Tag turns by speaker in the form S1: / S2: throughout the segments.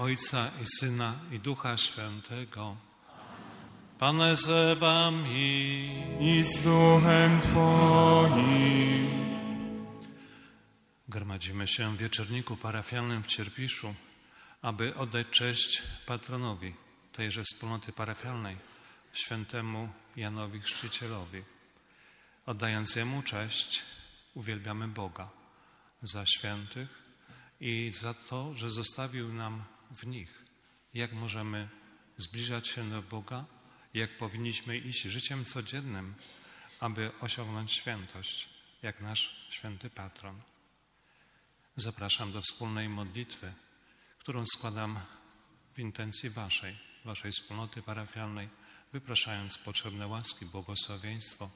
S1: Ojca i Syna i Ducha Świętego. Pan z Wami.
S2: i z duchem Twoim.
S1: Gromadzimy się w wieczorniku parafialnym w Cierpiszu, aby oddać cześć patronowi tejże wspólnoty parafialnej, świętemu Janowi Chrzcicielowi. Oddając Jemu cześć, uwielbiamy Boga za świętych i za to, że zostawił nam w nich, jak możemy zbliżać się do Boga, jak powinniśmy iść życiem codziennym, aby osiągnąć świętość, jak nasz święty patron. Zapraszam do wspólnej modlitwy, którą składam w intencji Waszej, Waszej wspólnoty parafialnej, wypraszając potrzebne łaski, błogosławieństwo,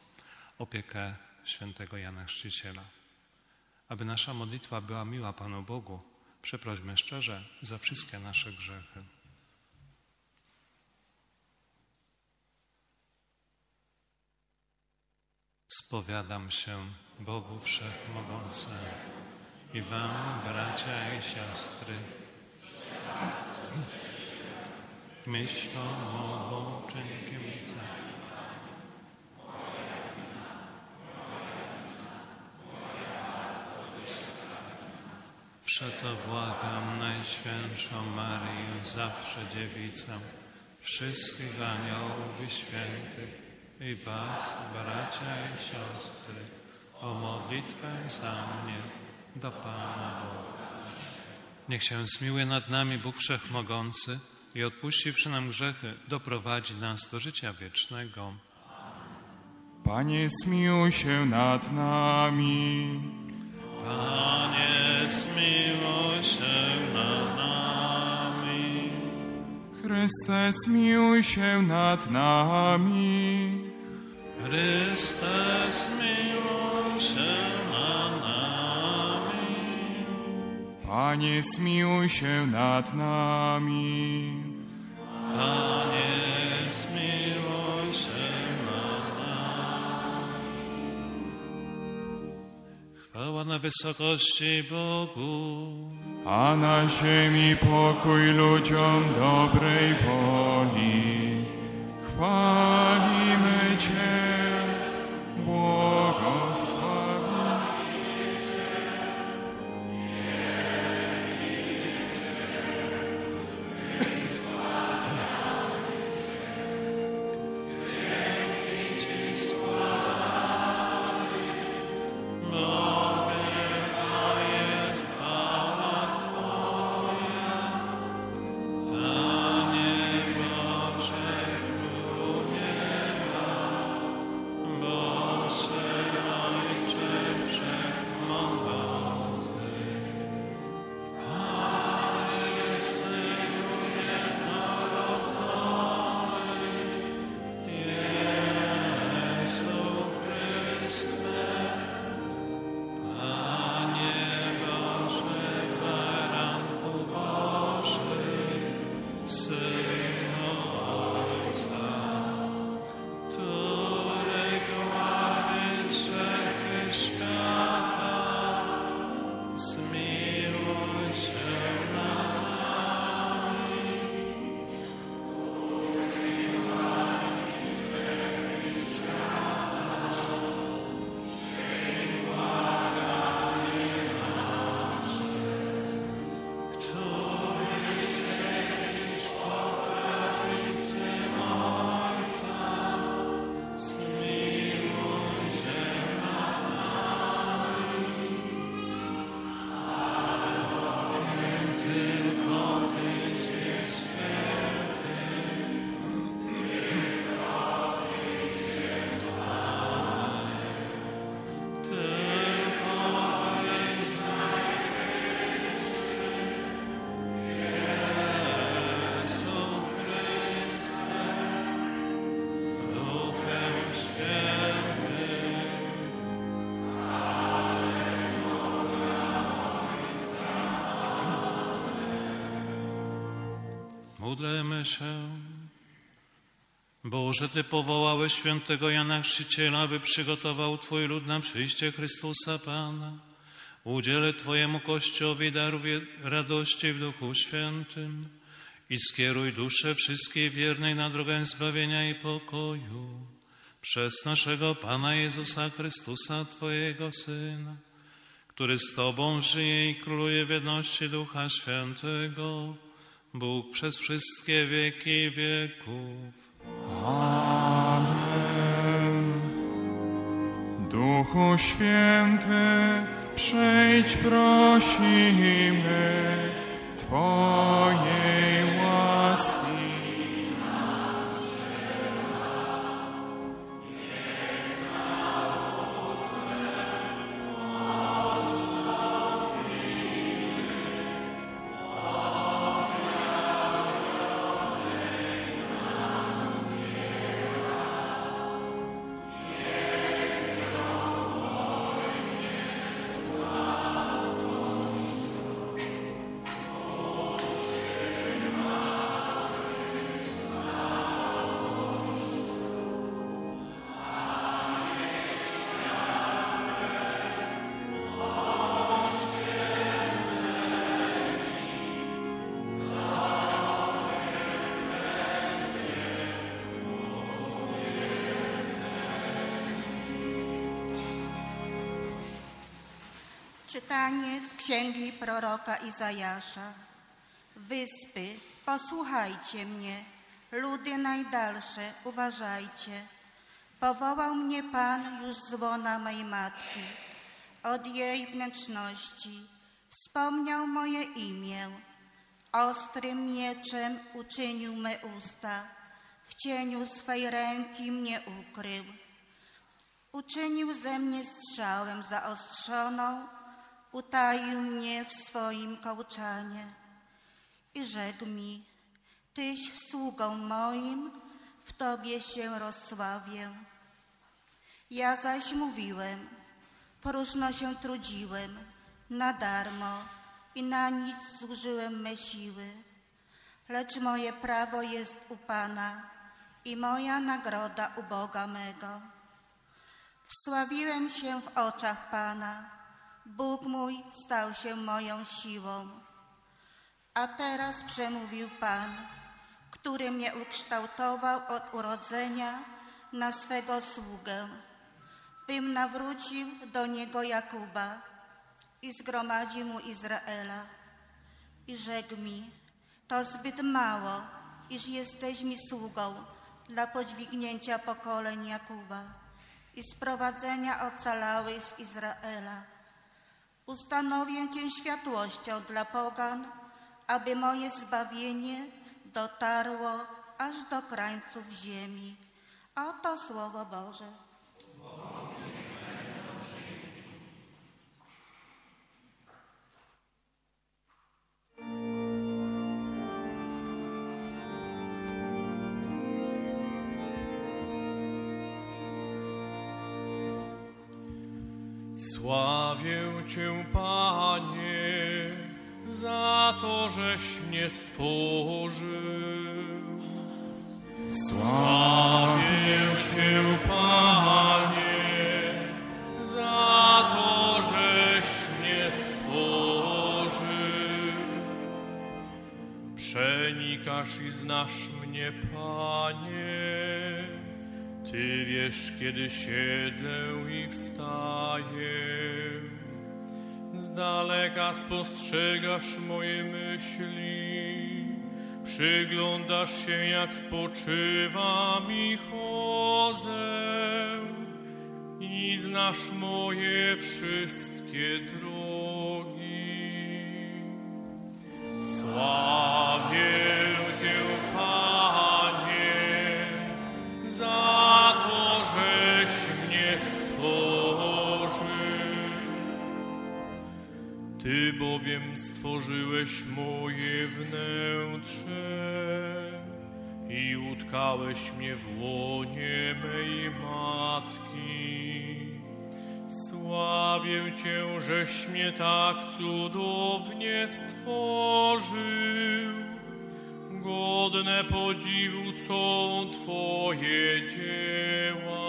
S1: opiekę świętego Jana Chrzciciela. Aby nasza modlitwa była miła Panu Bogu, przeprośmy szczerze za wszystkie nasze grzechy. Spowiadam się Bogu Wszechmogącemu i Wam, bracia i siostry, myślą, mową, czynkiem i. Przeto błagam Najświętszą Maryję, zawsze dziewicę, wszystkich aniołów i świętych i Was, bracia i siostry, o modlitwę za mnie do Pana Boga. Niech się zmiłuje nad nami Bóg Wszechmogący i odpuściwszy nam grzechy, doprowadzi nas do życia wiecznego.
S2: Panie, zmiłuj się nad nami.
S1: Panie, zmiłuj się nad nami.
S2: Chryste, zmiłuj się nad nami.
S1: Chryste, zmiłuj się nad nami.
S2: Panie, zmiłuj się nad nami.
S1: Panie, Chwała na wysokości Bogu.
S2: A na ziemi pokój ludziom dobrej woli. Chwalimy Cię,
S1: Módlmy się. Boże, Ty powołałeś świętego Jana Chrzciciela, aby przygotował Twój lud na przyjście Chrystusa Pana. Udzielę Twojemu Kościowi darów radości w Duchu Świętym i skieruj duszę wszystkiej wiernej na drogę zbawienia i pokoju. Przez naszego Pana Jezusa Chrystusa, Twojego Syna, który z Tobą żyje i króluje w jedności Ducha Świętego, Bóg przez wszystkie wieki wieków.
S2: Amen. Duchu Święty, przyjdź prosimy Twojej
S3: Czytanie z księgi proroka Izajasza. Wyspy, posłuchajcie mnie, ludy najdalsze, uważajcie. Powołał mnie Pan już z łona mej matki, od jej wnętrzności. Wspomniał moje imię, ostrym mieczem uczynił me usta, w cieniu swej ręki mnie ukrył. Uczynił ze mnie strzałem zaostrzoną, utaił mnie w swoim kołczanie i rzekł mi, Tyś sługą moim, w Tobie się rozsławię. Ja zaś mówiłem, próżno się trudziłem, na darmo i na nic zużyłem me siły. Lecz moje prawo jest u Pana i moja nagroda u Boga mego. Wsławiłem się w oczach Pana, Bóg mój stał się moją siłą. A teraz przemówił Pan, który mnie ukształtował od urodzenia na swego sługę, bym nawrócił do niego Jakuba i zgromadził mu Izraela. I rzekł mi, to zbyt mało, iż jesteś mi sługą dla podźwignięcia pokoleń Jakuba i sprowadzenia ocalałych z Izraela. Ustanowię Cię światłością dla pogan, aby moje zbawienie dotarło aż do krańców ziemi. Oto Słowo Boże.
S4: Sławię Cię, Panie, za to, żeś mnie stworzył. Sławię Cię, Panie, za to, żeś mnie stworzył. Przenikasz i znasz mnie, Panie. Ty wiesz, kiedy siedzę i wstaję. Z daleka spostrzegasz moje myśli. Przyglądasz się, jak spoczywam i chodzę. I znasz moje wszystkie drogi. Sławię Ty bowiem stworzyłeś moje wnętrze i utkałeś mnie w łonie mej matki. Sławię Cię, żeś mnie tak cudownie stworzył. godne podziwu są Twoje dzieła.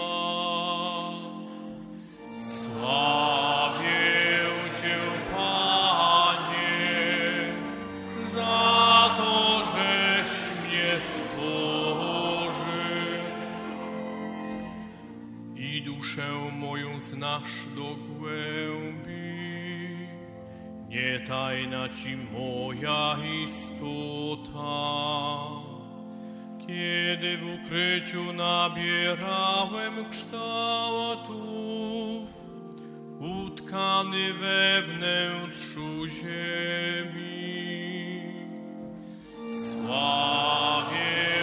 S4: Sławię duszę moją znasz do głębi. Nie tajna Ci moja istota. Kiedy w ukryciu nabierałem kształtów, utkany we ziemi. Sławię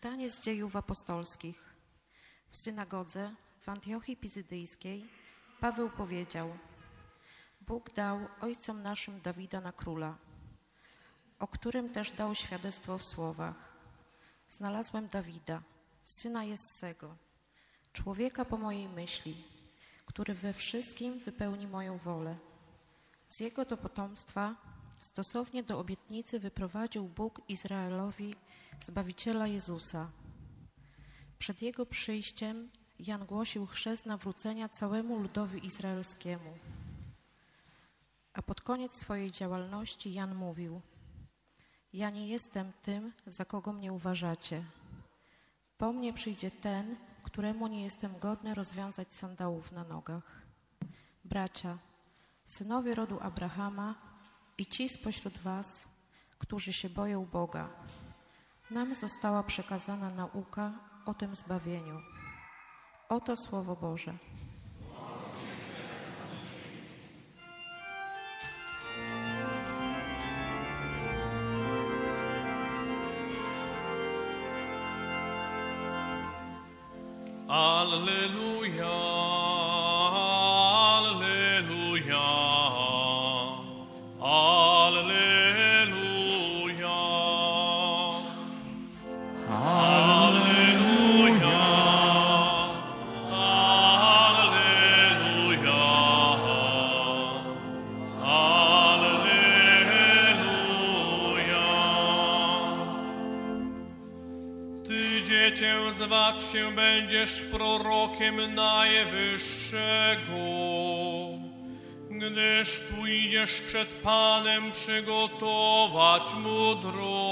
S5: Czytanie z dziejów apostolskich. W synagodze w Antiochii Pizydyjskiej Paweł powiedział: Bóg dał ojcom naszym Dawida na króla, o którym też dał świadectwo w słowach: Znalazłem Dawida, syna Jessego, człowieka po mojej myśli, który we wszystkim wypełni moją wolę. Z jego to potomstwa, stosownie do obietnicy, wyprowadził Bóg Izraelowi Zbawiciela Jezusa. Przed jego przyjściem Jan głosił chrzest nawrócenia całemu ludowi izraelskiemu. A pod koniec swojej działalności Jan mówił: Ja nie jestem tym, za kogo mnie uważacie. Po mnie przyjdzie ten, któremu nie jestem godny rozwiązać sandałów na nogach. Bracia, synowie rodu Abrahama i ci spośród was, którzy się boją Boga, nam została przekazana nauka o tym zbawieniu. Oto Słowo Boże.
S4: Się będziesz prorokiem Najwyższego, gdyż pójdziesz przed Panem przygotować Mu drogi.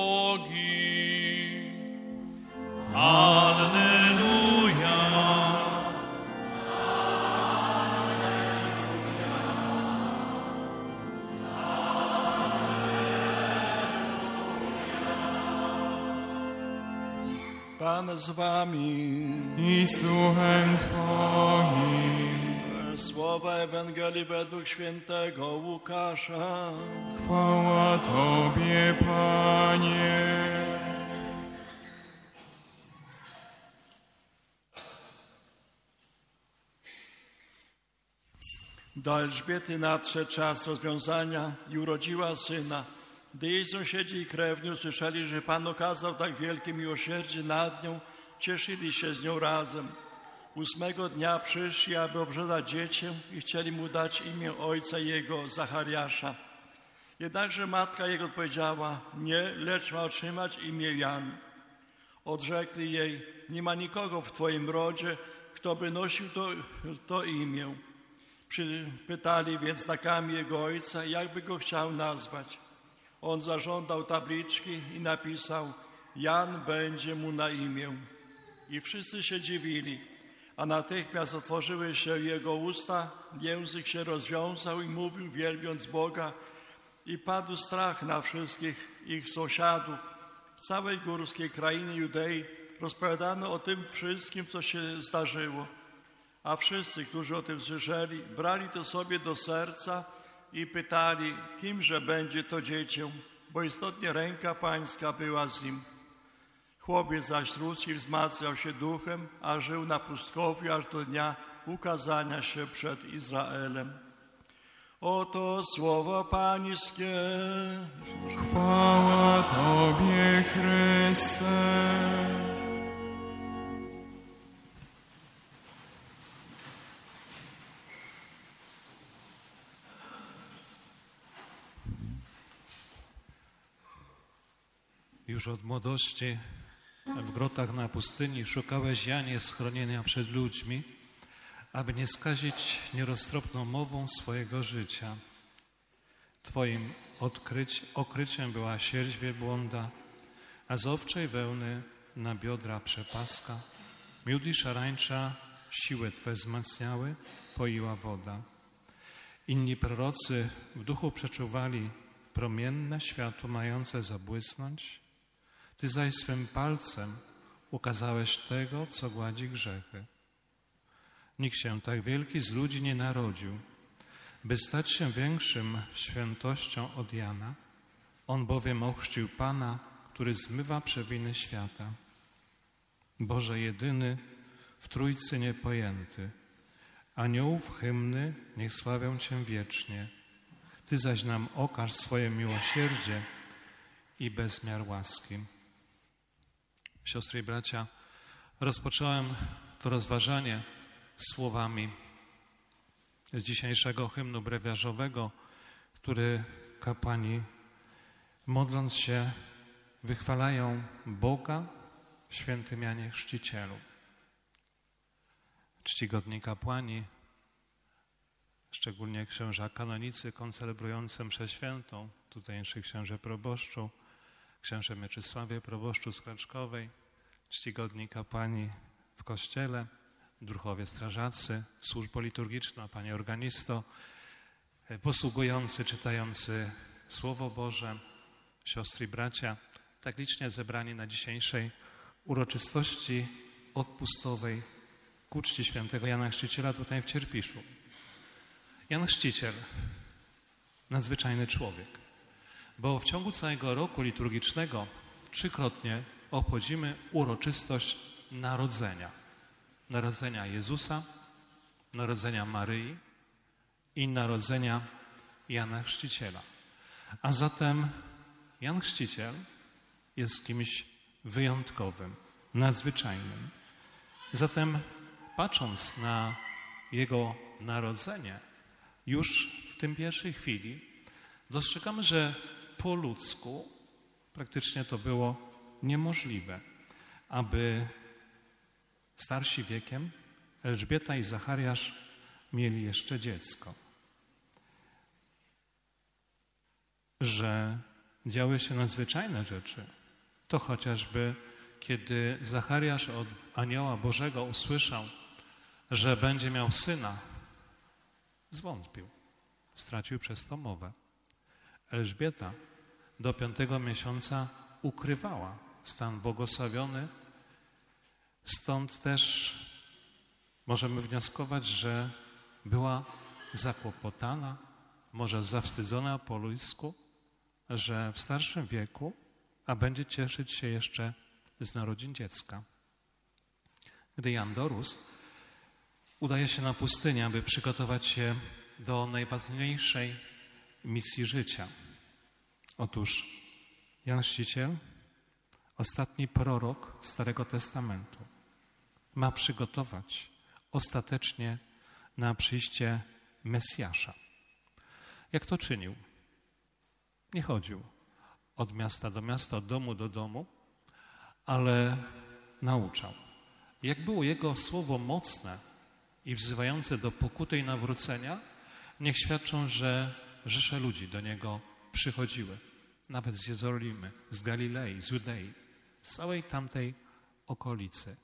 S6: Pan z wami.
S2: i z duchem Twoim.
S6: Słowa Ewangelii według świętego Łukasza.
S2: Chwała Tobie, Panie.
S6: Do Elżbiety nadszedł czas rozwiązania i urodziła syna. Gdy jej sąsiedzi i krewni usłyszeli, że Pan okazał tak wielkie miłosierdzie nad nią, cieszyli się z nią razem. Ósmego dnia przyszli, aby obrzezać dziecię i chcieli mu dać imię ojca jego, Zachariasza. Jednakże matka jego odpowiedziała, nie, lecz ma otrzymać imię Jan. Odrzekli jej, nie ma nikogo w twoim rodzie, kto by nosił to, to imię. Pytali więc znakami jego ojca, jakby go chciał nazwać. On zażądał tabliczki i napisał: Jan będzie mu na imię. I wszyscy się dziwili, a natychmiast otworzyły się jego usta, język się rozwiązał i mówił, wielbiąc Boga, i padł strach na wszystkich ich sąsiadów. W całej górskiej krainie Judei rozpowiadano o tym wszystkim, co się zdarzyło. A wszyscy, którzy o tym słyszeli, brali to sobie do serca i pytali, kimże będzie to dziecię, bo istotnie ręka pańska była z nim. Chłopiec zaś rósł i wzmacniał się duchem, a żył na pustkowiu aż do dnia ukazania się przed Izraelem. Oto słowo Pańskie.
S2: Chwała Tobie, Chryste.
S1: Już od młodości w grotach na pustyni szukałeś Janie schronienia przed ludźmi, aby nie skazić nieroztropną mową swojego życia. Twoim odkryć, okryciem była sierść wielbłąda, a z owczej wełny na biodra przepaska. Miód i szarańcza siłę Twe wzmacniały, poiła woda. Inni prorocy w duchu przeczuwali promienne światło mające zabłysnąć. Ty zaś swym palcem ukazałeś tego, co gładzi grzechy. Nikt się tak wielki z ludzi nie narodził, by stać się większym świętością od Jana. On bowiem ochrzcił Pana, który zmywa przewiny świata. Boże jedyny, w Trójcy niepojęty, aniołów hymny niech sławią Cię wiecznie. Ty zaś nam okaż swoje miłosierdzie i bezmiar łaski. Siostry i bracia, rozpocząłem to rozważanie słowami z dzisiejszego hymnu brewiarzowego, który kapłani, modląc się, wychwalają Boga w świętym Janie Chrzcicielu. Czcigodni kapłani, szczególnie księża kanonicy koncelebrujący mszę świętą, tutejszy księże proboszczu, księże Mieczysławie, proboszczu z Kraczkowej, czcigodni kapłani w kościele, druchowie strażacy, służba liturgiczna, panie organisto, posługujący, czytający Słowo Boże, siostry i bracia, tak licznie zebrani na dzisiejszej uroczystości odpustowej ku czci świętego Jana Chrzciciela tutaj w Cierpiszu. Jan Chrzciciel, nadzwyczajny człowiek, bo w ciągu całego roku liturgicznego trzykrotnie obchodzimy uroczystość narodzenia. Narodzenia Jezusa, narodzenia Maryi i narodzenia Jana Chrzciciela. A zatem Jan Chrzciciel jest kimś wyjątkowym, nadzwyczajnym. Zatem patrząc na jego narodzenie, już w tym pierwszej chwili dostrzegamy, że po ludzku praktycznie to było niemożliwe, aby starsi wiekiem Elżbieta i Zachariasz mieli jeszcze dziecko. Że działy się nadzwyczajne rzeczy. To chociażby, kiedy Zachariasz od anioła Bożego usłyszał, że będzie miał syna, zwątpił, stracił przez to mowę. Elżbieta do piątego miesiąca ukrywała stan błogosławiony, stąd też możemy wnioskować, że była zakłopotana, może zawstydzona po ludzku, że w starszym wieku, a będzie cieszyć się jeszcze z narodzin dziecka. Gdy Jan Dorus udaje się na pustynię, aby przygotować się do najważniejszej misji życia. Otóż Jan Chrzciciel, ostatni prorok Starego Testamentu, ma przygotować ostatecznie na przyjście Mesjasza. Jak to czynił? Nie chodził od miasta do miasta, od domu do domu, ale nauczał. Jak było jego słowo mocne i wzywające do pokuty i nawrócenia, niech świadczą, że rzesze ludzi do niego przychodziły, nawet z Jerozolimy, z Galilei, z Judei, z całej tamtej okolicy,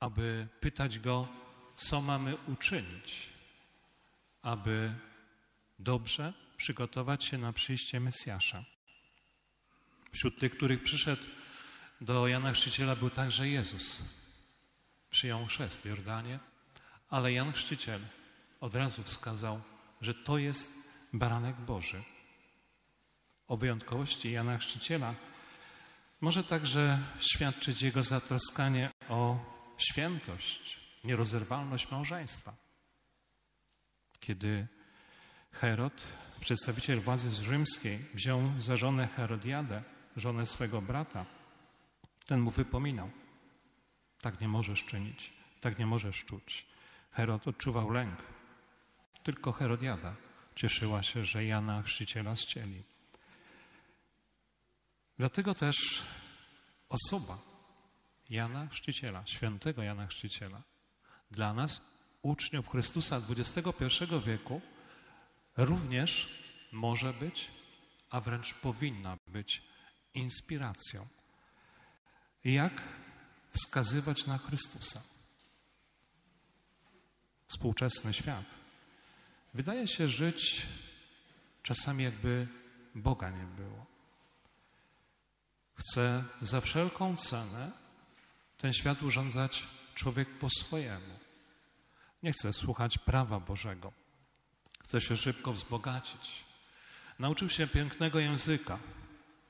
S1: aby pytać go, co mamy uczynić, aby dobrze przygotować się na przyjście Mesjasza. Wśród tych, których przyszedł do Jana Chrzciciela był także Jezus. Przyjął chrzest w Jordanie, ale Jan Chrzciciel od razu wskazał, że to jest baranek Boży. O wyjątkowości Jana Chrzciciela może także świadczyć jego zatroskanie o świętość, nierozerwalność małżeństwa. Kiedy Herod, przedstawiciel władzy rzymskiej, wziął za żonę Herodiadę, żonę swego brata. Ten mu wypominał: Tak nie możesz czynić, tak nie możesz czuć. Herod odczuwał lęk. Tylko Herodiada cieszyła się, że Jana Chrzciciela zcieli. Dlatego też osoba Jana Chrzciciela, świętego Jana Chrzciciela, dla nas, uczniów Chrystusa XXI wieku, również może być, a wręcz powinna być inspiracją. Jak wskazywać na Chrystusa? Współczesny świat wydaje się żyć czasami jakby Boga nie było. Chce za wszelką cenę ten świat urządzać człowiek po swojemu. Nie chce słuchać prawa Bożego. Chce się szybko wzbogacić. Nauczył się pięknego języka.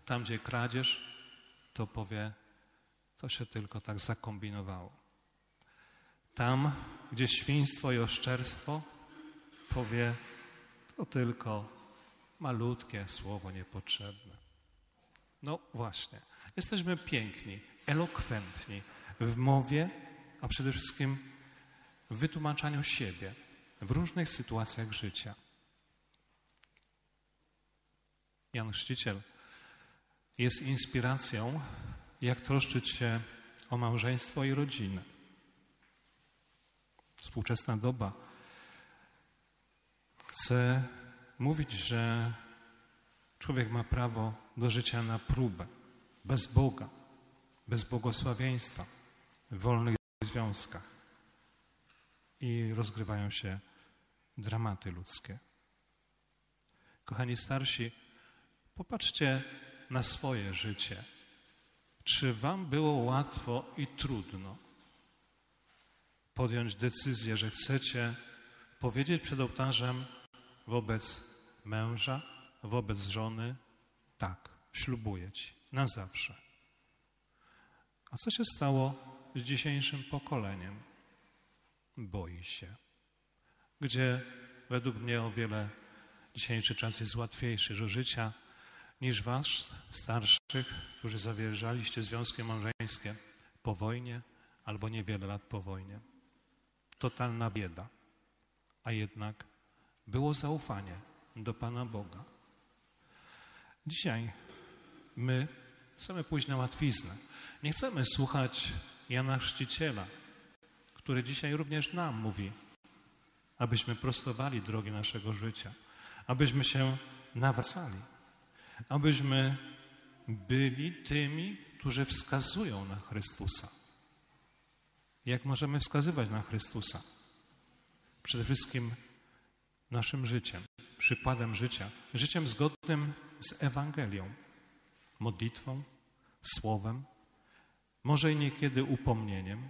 S1: Tam, gdzie kradzież, to powie, to się tylko tak zakombinowało. Tam, gdzie świństwo i oszczerstwo, powie, to tylko malutkie słowo niepotrzebne. No właśnie, jesteśmy piękni, elokwentni w mowie, a przede wszystkim w wytłumaczaniu siebie w różnych sytuacjach życia. Jan Chrzciciel jest inspiracją, jak troszczyć się o małżeństwo i rodzinę. Współczesna doba chce mówić, że człowiek ma prawo do życia na próbę, bez Boga, bez błogosławieństwa, w wolnych związkach. I rozgrywają się dramaty ludzkie. Kochani starsi, popatrzcie na swoje życie. Czy Wam było łatwo i trudno podjąć decyzję, że chcecie powiedzieć przed ołtarzem wobec męża, wobec żony: tak, ślubuję Ci na zawsze. A co się stało z dzisiejszym pokoleniem? Boi się. Gdzie według mnie o wiele dzisiejszy czas jest łatwiejszy do życia niż was, starszych, którzy zawierzaliście związki małżeńskie po wojnie albo niewiele lat po wojnie. Totalna bieda. A jednak było zaufanie do Pana Boga. Dzisiaj my chcemy pójść na łatwiznę. Nie chcemy słuchać Jana Chrzciciela, który dzisiaj również nam mówi, abyśmy prostowali drogi naszego życia, abyśmy się nawracali, abyśmy byli tymi, którzy wskazują na Chrystusa. Jak możemy wskazywać na Chrystusa? Przede wszystkim naszym życiem, przykładem życia, życiem zgodnym z Ewangelią, modlitwą, słowem, może i niekiedy upomnieniem,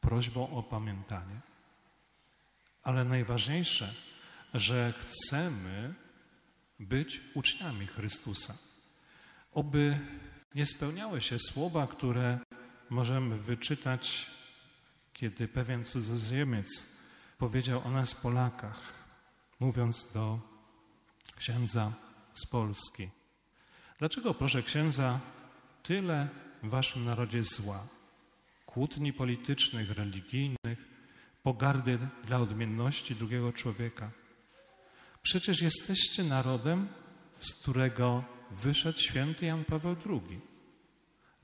S1: prośbą o pamiętanie. Ale najważniejsze, że chcemy być uczniami Chrystusa. Oby nie spełniały się słowa, które możemy wyczytać, kiedy pewien cudzoziemiec powiedział o nas Polakach, mówiąc do księdza z Polski. Dlaczego, proszę księdza, tyle w waszym narodzie zła? Kłótni politycznych, religijnych, pogardy dla odmienności drugiego człowieka. Przecież jesteście narodem, z którego wyszedł święty Jan Paweł II.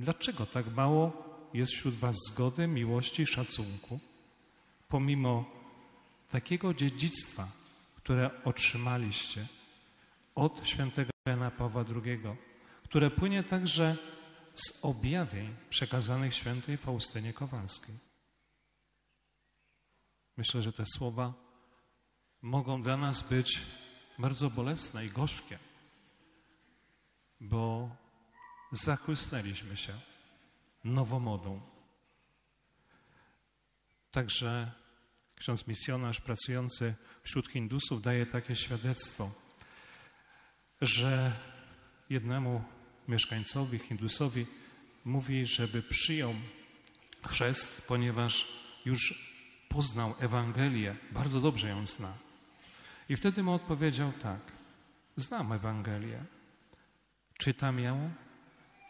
S1: Dlaczego tak mało jest wśród Was zgody, miłości i szacunku, pomimo takiego dziedzictwa, które otrzymaliście od świętego Jana Pawła II, które płynie także z objawień przekazanych świętej Faustynie Kowalskiej. Myślę, że te słowa mogą dla nas być bardzo bolesne i gorzkie, bo zachłysnęliśmy się nowomodą. Także ksiądz misjonarz pracujący wśród Hindusów daje takie świadectwo, że jednemu mieszkańcowi, Hindusowi, mówi, żeby przyjął chrzest, ponieważ już poznał Ewangelię, bardzo dobrze ją zna. I wtedy mu odpowiedział tak. Znam Ewangelię, czytam ją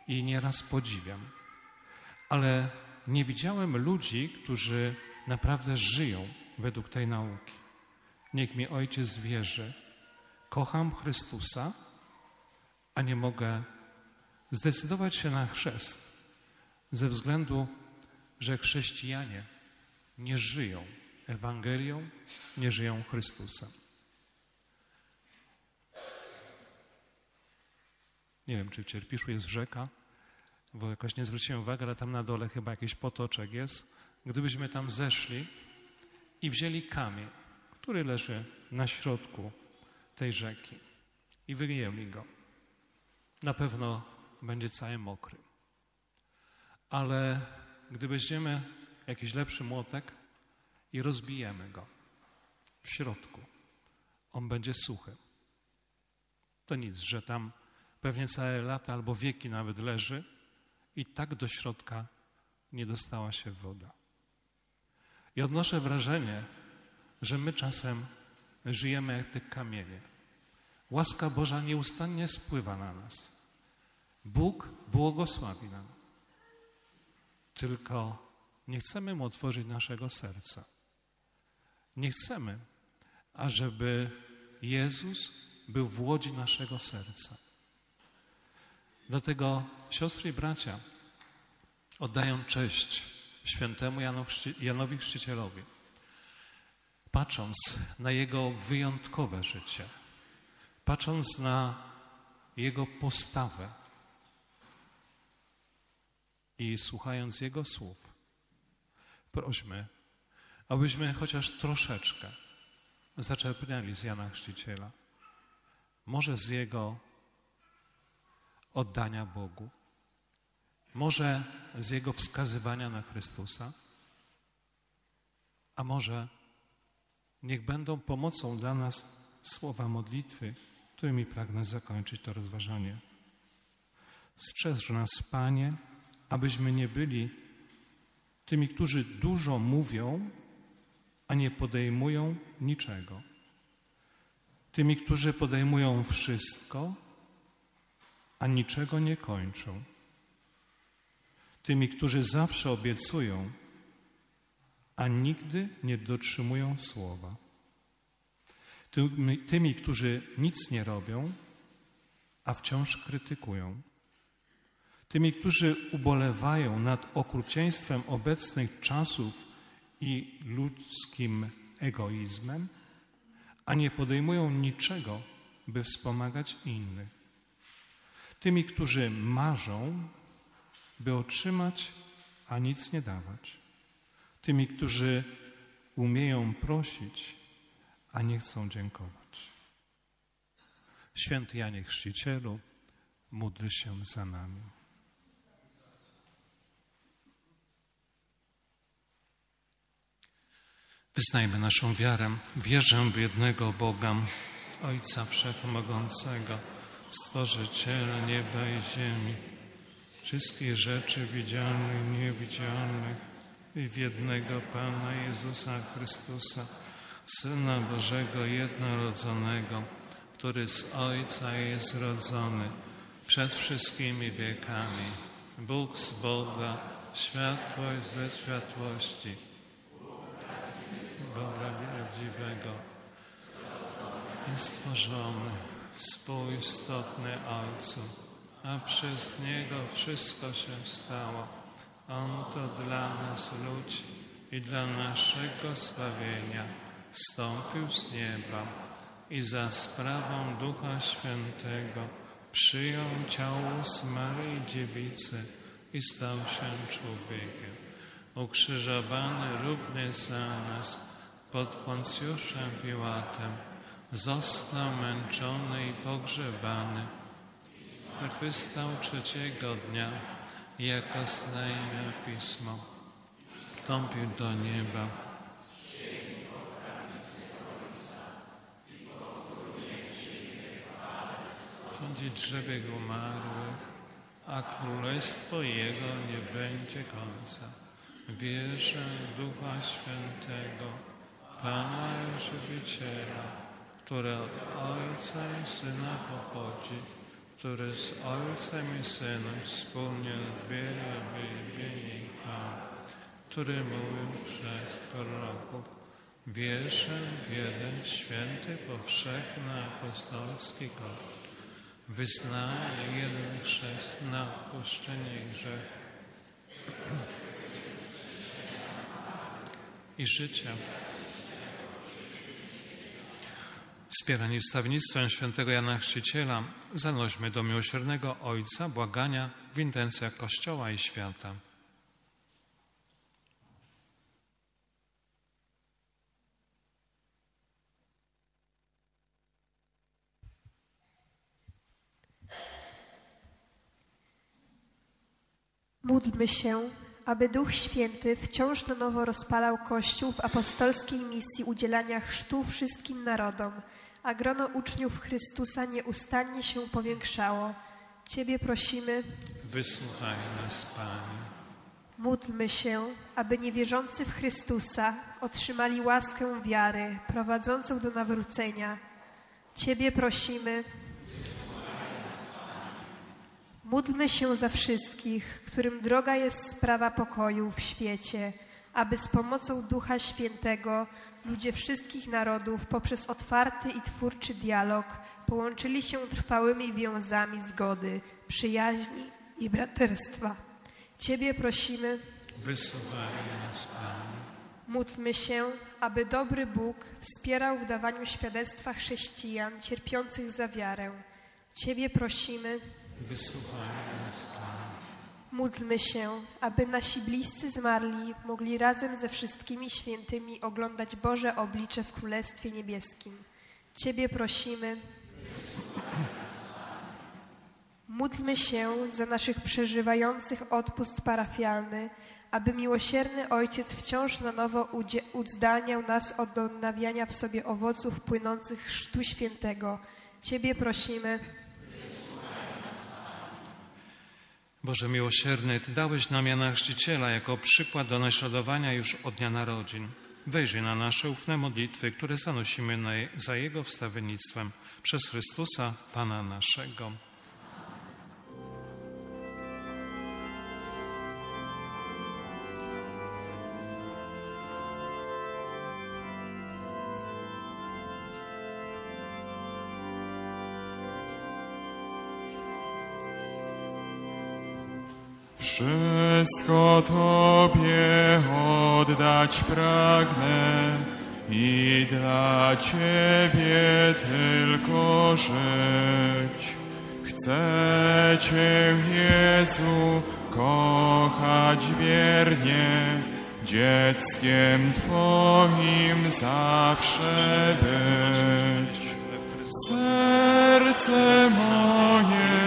S1: i nieraz podziwiam, ale nie widziałem ludzi, którzy naprawdę żyją według tej nauki. Niech mi Ojciec wierzy. Kocham Chrystusa, a nie mogę zdecydować się na chrzest ze względu, że chrześcijanie nie żyją Ewangelią, nie żyją Chrystusem. Nie wiem, czy w Cierpiszu jest rzeka, bo jakoś nie zwróciłem uwagi, ale tam na dole chyba jakiś potoczek jest. Gdybyśmy tam zeszli i wzięli kamień, który leży na środku tej rzeki i wyjęli go, na pewno będzie cały mokry. Ale gdy weźmiemy jakiś lepszy młotek i rozbijemy go w środku, on będzie suchy. To nic, że tam pewnie całe lata albo wieki nawet leży i tak do środka nie dostała się woda. I odnoszę wrażenie, że my czasem żyjemy jak te kamienie. Łaska Boża nieustannie spływa na nas. Bóg błogosławi nam. Tylko nie chcemy Mu otworzyć naszego serca. Nie chcemy, ażeby Jezus był w łodzi naszego serca. Dlatego siostry i bracia oddają cześć świętemu Janowi Chrzcicielowi, patrząc na jego wyjątkowe życie, patrząc na jego postawę i słuchając jego słów, prośmy, abyśmy chociaż troszeczkę zaczerpnęli z Jana Chrzciciela, może z jego oddania Bogu, może z jego wskazywania na Chrystusa, a może niech będą pomocą dla nas słowa modlitwy, którymi pragnę zakończyć to rozważanie. Strzeż nas, Panie, abyśmy nie byli tymi, którzy dużo mówią, a nie podejmują niczego. Tymi, którzy podejmują wszystko, a niczego nie kończą. Tymi, którzy zawsze obiecują, a nigdy nie dotrzymują słowa. Tymi, tymi, którzy nic nie robią, a wciąż krytykują. Tymi, którzy ubolewają nad okrucieństwem obecnych czasów i ludzkim egoizmem, a nie podejmują niczego, by wspomagać innych. Tymi, którzy marzą, by otrzymać, a nic nie dawać. Tymi, którzy umieją prosić, a nie chcą dziękować. Święty Janie Chrzcicielu, módl się za nami. Wyznajmy naszą wiarę. Wierzę w jednego Boga, Ojca Wszechmogącego, Stworzyciela nieba i ziemi, wszystkich rzeczy widzialnych i niewidzialnych i w jednego Pana Jezusa Chrystusa, Syna Bożego jednorodzonego, który z Ojca jest rodzony przed wszystkimi wiekami. Bóg z Boga, światłość ze światłości, Boga prawdziwego, jest stworzony, współistotny Ojcu, a przez Niego wszystko się stało. On to dla nas ludzi i dla naszego zbawienia stąpił z nieba i za sprawą Ducha Świętego przyjął ciało z Maryi Dziewicy i stał się człowiekiem. Ukrzyżowany również za nas pod Poncjuszem Piłatem, został męczony i pogrzebany. Wystał trzeciego dnia, jako znajmie pismo. Wstąpił do nieba. Sądzić żywych umarłych, a królestwo Jego nie będzie końca. Wierzę Ducha Świętego, Pana i Żywiciela, które od Ojca i Syna pochodzi, który z Ojcem i Synem wspólnie odbiera wyjawienie Pan, który mówił przez proroków. Wierzę w jeden święty, powszechny, apostolski Kościół. Wyznaję jeden chrzest na odpuszczenie grzechów i życia. Wspierani wstawnictwem świętego Jana Chrzciciela, zanośmy do miłosiernego Ojca błagania w intencjach Kościoła i świata.
S7: Módlmy się, aby Duch Święty wciąż na nowo rozpalał Kościół w apostolskiej misji udzielania chrztu wszystkim narodom, a grono uczniów Chrystusa nieustannie się powiększało. Ciebie prosimy,
S1: Wysłuchaj nas, Panie.
S7: módlmy się, aby niewierzący w Chrystusa otrzymali łaskę wiary prowadzącą do nawrócenia. Ciebie prosimy, Módlmy się za wszystkich, którym droga jest sprawa pokoju w świecie, aby z pomocą Ducha Świętego ludzie wszystkich narodów poprzez otwarty i twórczy dialog połączyli się trwałymi więzami zgody, przyjaźni i braterstwa. Ciebie prosimy,
S1: Wysłuchaj nas, Panie.
S7: módlmy się, aby dobry Bóg wspierał w dawaniu świadectwa chrześcijan cierpiących za wiarę. Ciebie prosimy,
S1: Wysłuchaj nas, Panie.
S7: Módlmy się, aby nasi bliscy zmarli mogli razem ze wszystkimi świętymi oglądać Boże oblicze w Królestwie Niebieskim. Ciebie prosimy. Módlmy się za naszych przeżywających odpust parafialny, aby miłosierny Ojciec wciąż na nowo uzdalniał nas od odnawiania w sobie owoców płynących chrztu świętego. Ciebie prosimy.
S1: Boże miłosierny, Ty dałeś nam Jana Chrzciciela jako przykład do naśladowania już od dnia narodzin. Wejrzyj na nasze ufne modlitwy, które zanosimy za Jego wstawiennictwem przez Chrystusa, Pana naszego.
S2: Wszystko Tobie oddać pragnę i dla Ciebie tylko żyć. Chcę Cię, Jezu, kochać wiernie, dzieckiem Twoim zawsze być. Serce moje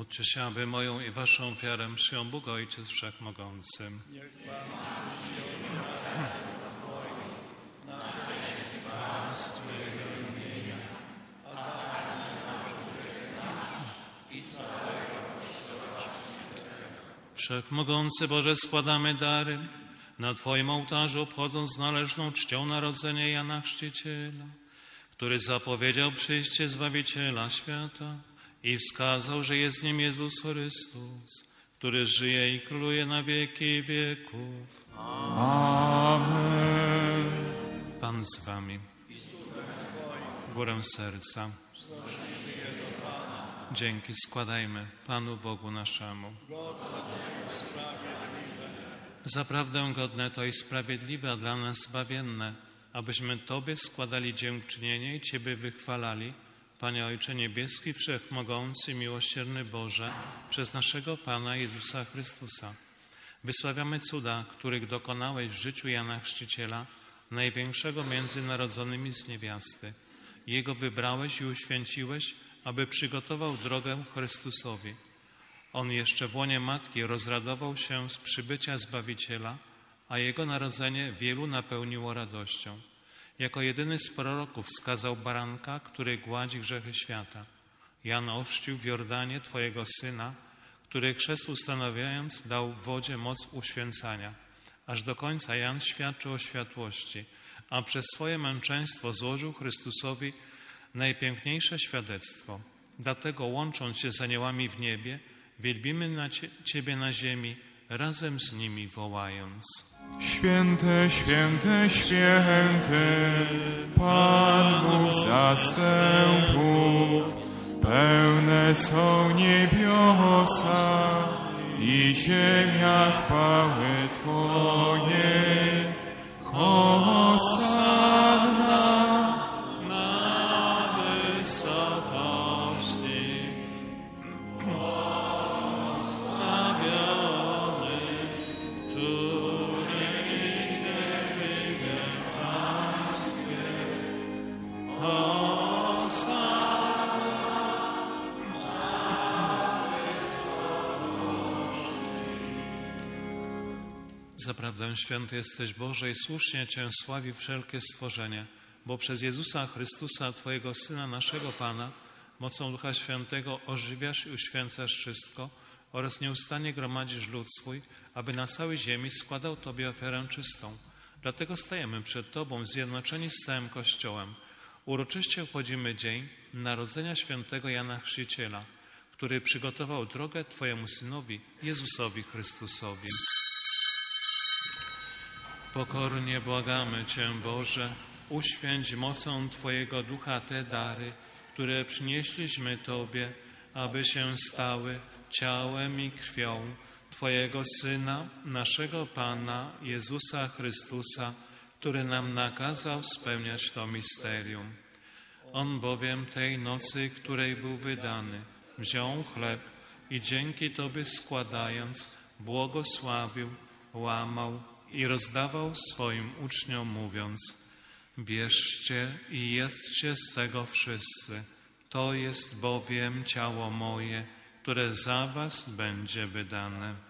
S1: Módlcie się, aby moją i waszą ofiarę przyjął Bóg Ojciec Wszechmogący. Wszechmogący Boże, składamy dary. Na Twoim ołtarzu, obchodząc z należną czcią narodzenie Jana Chrzciciela, który zapowiedział przyjście Zbawiciela świata i wskazał, że jest nim Jezus Chrystus, który żyje i króluje na wieki wieków.
S2: Amen.
S1: Pan z Wami. Górę serca. Dzięki składajmy Panu Bogu naszemu. Zaprawdę godne to i sprawiedliwe, a dla nas zbawienne, abyśmy Tobie składali dziękczynienie i Ciebie wychwalali, Panie Ojcze Niebieski, Wszechmogący, Miłosierny Boże, przez naszego Pana Jezusa Chrystusa. Wysławiamy cuda, których dokonałeś w życiu Jana Chrzciciela, największego między narodzonymi z niewiasty. Jego wybrałeś i uświęciłeś, aby przygotował drogę Chrystusowi. On jeszcze w łonie matki rozradował się z przybycia Zbawiciela, a jego narodzenie wielu napełniło radością. Jako jedyny z proroków wskazał baranka, który gładzi grzechy świata. Jan ochrzcił w Jordanie Twojego Syna, który chrzest ustanawiając dał wodzie moc uświęcania. Aż do końca Jan świadczył o światłości, a przez swoje męczeństwo złożył Chrystusowi najpiękniejsze świadectwo. Dlatego łącząc się z aniołami w niebie, wielbimy na cie, Ciebie na ziemi, razem z nimi wołając.
S2: Święte, święte, święte, Pan Bóg zastępów, pełne są niebiosa i ziemia chwały Twojej. Hosanna,
S1: Zaprawdę święty jesteś Boże i słusznie Cię sławi wszelkie stworzenie, bo przez Jezusa Chrystusa, Twojego Syna, naszego Pana, mocą Ducha Świętego ożywiasz i uświęcasz wszystko oraz nieustannie gromadzisz lud swój, aby na całej ziemi składał Tobie ofiarę czystą. Dlatego stajemy przed Tobą zjednoczeni z całym Kościołem. Uroczyście obchodzimy dzień narodzenia świętego Jana Chrzciciela, który przygotował drogę Twojemu Synowi, Jezusowi Chrystusowi. Pokornie błagamy Cię, Boże, uświęć mocą Twojego Ducha te dary, które przynieśliśmy Tobie, aby się stały ciałem i krwią Twojego Syna, naszego Pana Jezusa Chrystusa, który nam nakazał spełniać to misterium. On bowiem tej nocy, której był wydany, wziął chleb i dzięki Tobie składając, błogosławił, łamał i rozdawał swoim uczniom, mówiąc: Bierzcie i jedzcie z tego wszyscy. To jest bowiem ciało moje, które za Was będzie wydane.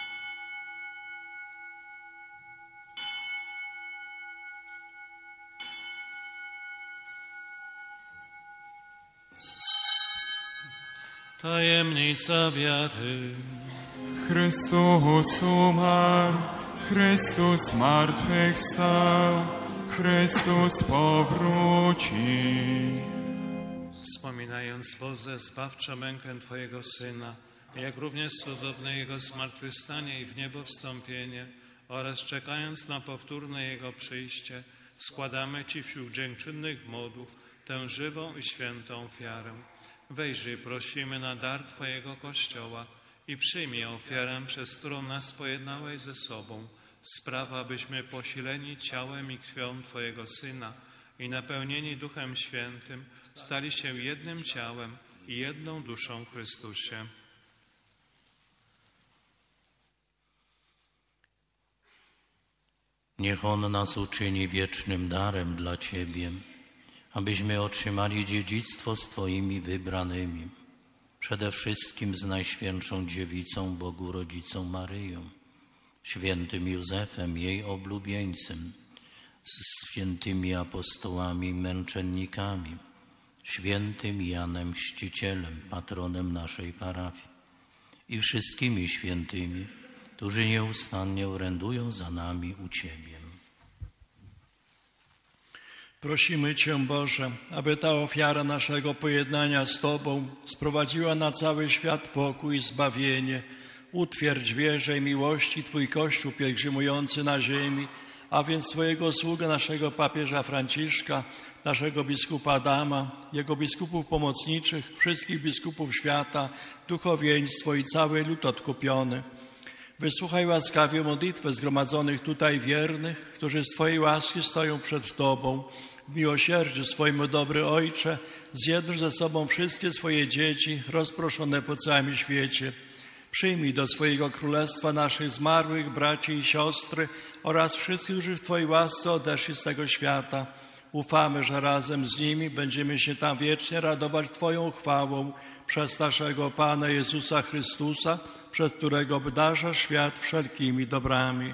S1: Tajemnica wiary.
S2: Chrystus umarł, Chrystus zmartwychwstał, Chrystus powróci.
S1: Wspominając Boże zbawczą mękę Twojego Syna, jak również cudowne Jego zmartwychwstanie i w niebo wstąpienie oraz czekając na powtórne Jego przyjście, składamy Ci wśród dziękczynnych modłów tę żywą i świętą ofiarę. Wejrzyj, prosimy na dar Twojego Kościoła i przyjmij ofiarę, przez którą nas pojednałeś ze sobą. Sprawa, abyśmy posileni ciałem i krwią Twojego Syna i napełnieni Duchem Świętym stali się jednym ciałem i jedną duszą w Chrystusie.
S8: Niech On nas uczyni wiecznym darem dla Ciebie, abyśmy otrzymali dziedzictwo z Twoimi wybranymi, przede wszystkim z Najświętszą Dziewicą Bogu Rodzicą Maryją, świętym Józefem, jej oblubieńcem, z świętymi apostołami i męczennikami, świętym Janem Chrzcicielem, patronem naszej parafii i wszystkimi świętymi, którzy nieustannie orędują za nami u Ciebie.
S6: Prosimy Cię, Boże, aby ta ofiara naszego pojednania z Tobą sprowadziła na cały świat pokój i zbawienie. Utwierdź wierze i miłości Twój Kościół pielgrzymujący na ziemi, a więc Twojego sługę, naszego papieża Franciszka, naszego biskupa Adama, jego biskupów pomocniczych, wszystkich biskupów świata, duchowieństwo i cały lud odkupiony. Wysłuchaj łaskawie modlitwę zgromadzonych tutaj wiernych, którzy z Twojej łaski stoją przed Tobą. Miłosierdziu swoim dobry Ojcze, zjednocz ze sobą wszystkie swoje dzieci rozproszone po całym świecie. Przyjmij do swojego królestwa naszych zmarłych braci i siostry oraz wszystkich, którzy w Twojej łasce odeszli z tego świata. Ufamy, że razem z nimi będziemy się tam wiecznie radować Twoją chwałą przez naszego Pana Jezusa Chrystusa, przez którego obdarza świat wszelkimi dobrami.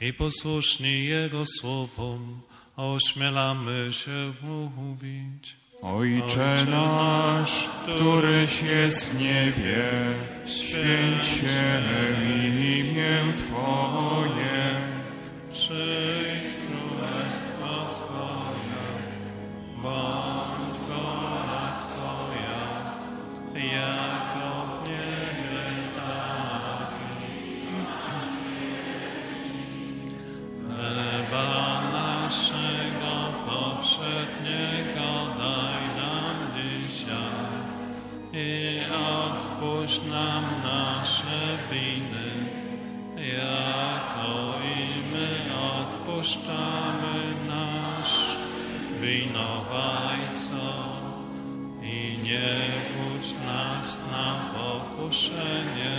S1: i posłuszni Jego słowom, ośmielamy się mówić.
S2: Ojcze nasz, któryś jest w niebie, święć się imię Twoje.
S1: Przyjdź królestwo Twoje, bądź wola Twoja, jako Chleba naszego powszedniego daj nam dzisiaj i odpuść nam nasze winy, jako i my odpuszczamy nasz. Winowajcom i nie wódź nas na pokuszenie,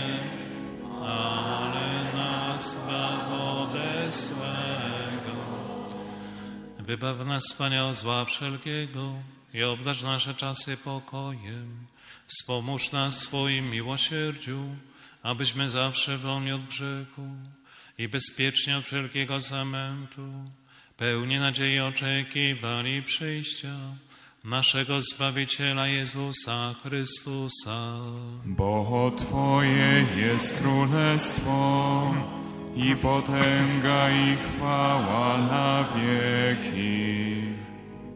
S1: Wybaw nas, Panie, od zła wszelkiego i obdarz nasze czasy pokojem. Wspomóż nas swoim miłosierdziu, abyśmy zawsze wolni od grzechu i bezpiecznie od wszelkiego zamętu, pełni nadziei oczekiwali przyjścia naszego Zbawiciela Jezusa Chrystusa.
S2: Bo Twoje jest królestwo i potęga i chwała na wieki.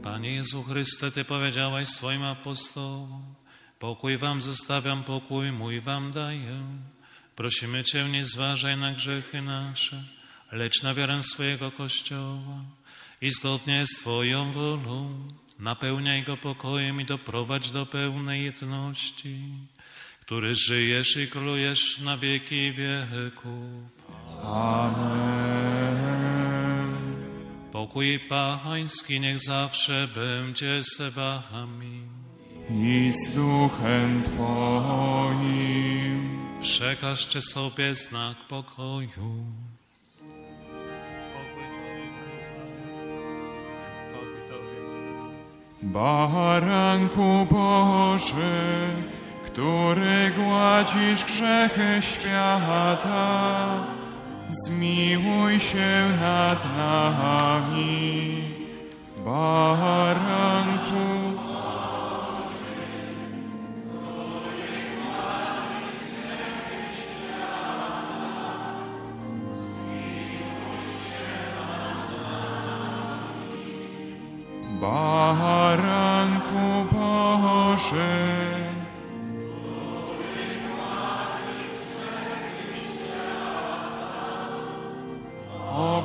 S1: Panie Jezu Chryste, Ty powiedziałeś swoim apostołom, pokój wam zostawiam, pokój mój wam daję. Prosimy Cię, nie zważaj na grzechy nasze, lecz na wiarę swojego Kościoła i zgodnie z Twoją wolą napełniaj go pokojem i doprowadź do pełnej jedności, który żyjesz i królujesz na wieki wieków.
S2: Amen.
S1: Pokój Pański niech zawsze będzie z wami.
S2: i z duchem Twoim.
S1: Przekażcie sobie znak pokoju.
S2: Baranku Boży, który gładzisz grzechy świata, zmiłuj się nad nami. Baranku Baranku Boży,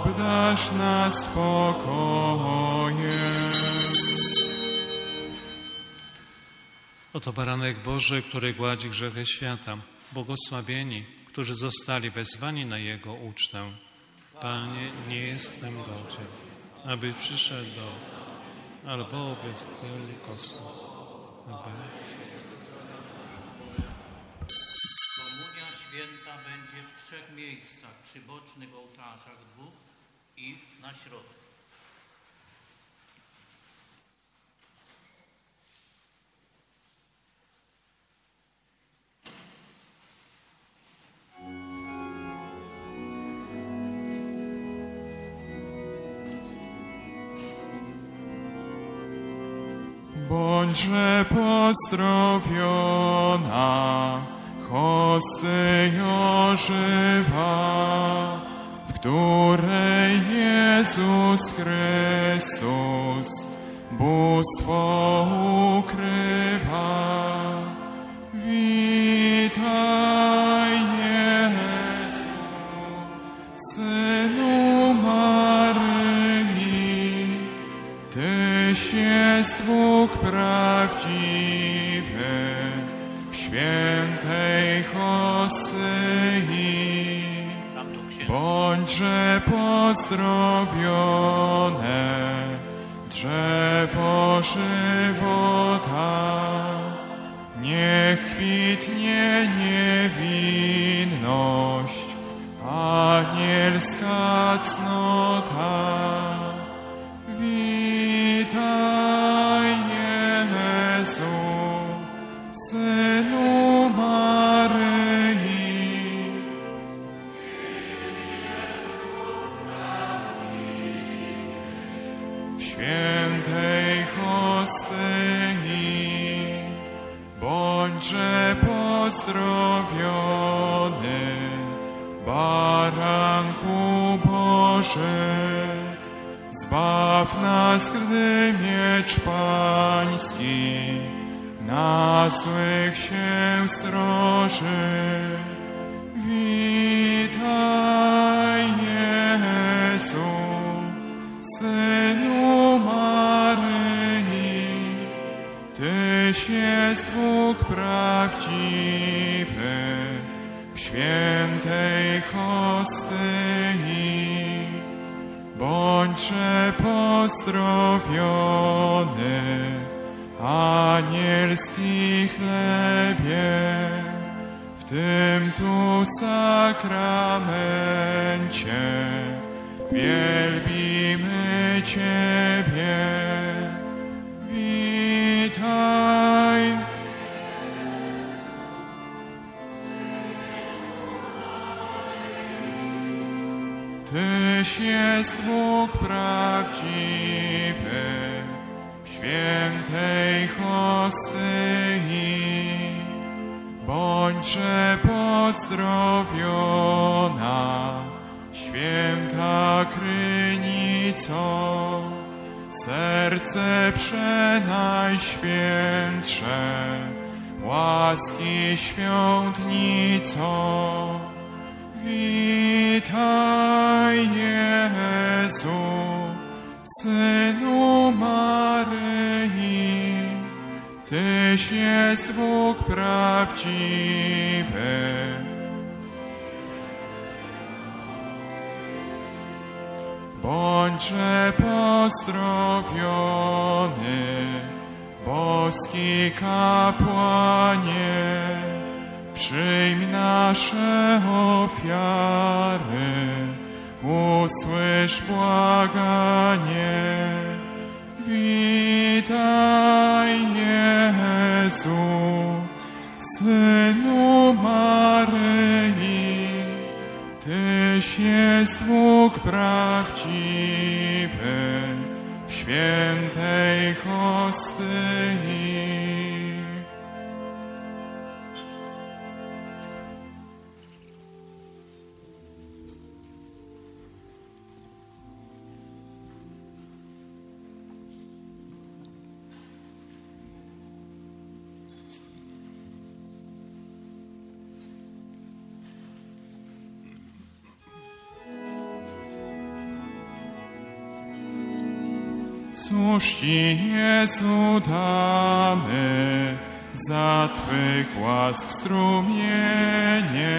S2: obdasz nas spokojem.
S1: Oto baranek Boży, który gładzi grzechy świata. Błogosławieni, którzy zostali wezwani na Jego ucztę. Panie, nie jestem godzien, aby przyszedł do albowiem tylko słowo.
S8: Na środku.
S2: Bądźże pozdrowiona, hostyjo żywa, w której Jezus Chrystus bóstwo ukrywa. Witaj Jezu, Synu Maryi, Tyś jest Bóg prawdziwy Bądźże pozdrowione drzewo żywota. Niech kwitnie niewinność, anielska cnota. Zbaw nas, gdy miecz pański na złych się stroży. Witaj Jezu, Synu Maryi, Tyś jest Bóg prawdziwy w świętej hostyi. Bądźże pozdrowiony, anielski chlebie, w tym tu sakramencie wielbimy Ciebie. Witaj. Tyś jest Bóg prawdziwy w świętej hostyi. Bądźże pozdrowiona, święta krynico, serce przenajświętsze, łaski świątnico. Witaj Jezu, Synu Maryi, Tyś jest Bóg prawdziwy. Bądźże pozdrowiony, boski kapłanie, przyjm nasze ofiary, usłysz błaganie. Witaj Jezu, Synu Maryi, Tyś jest Bóg prawdziwy w świętej hostyi. Cóż Ci, Jezu, damy za Twych łask strumienie?